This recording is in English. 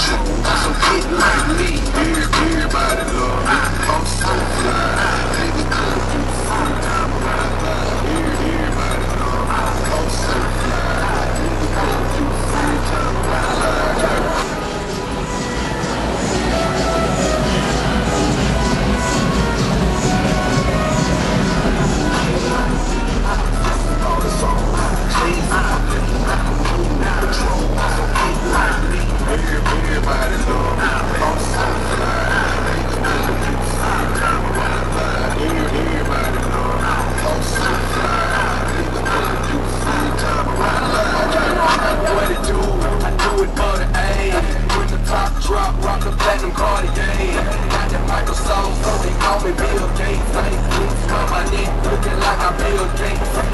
Legend. Gates. Ice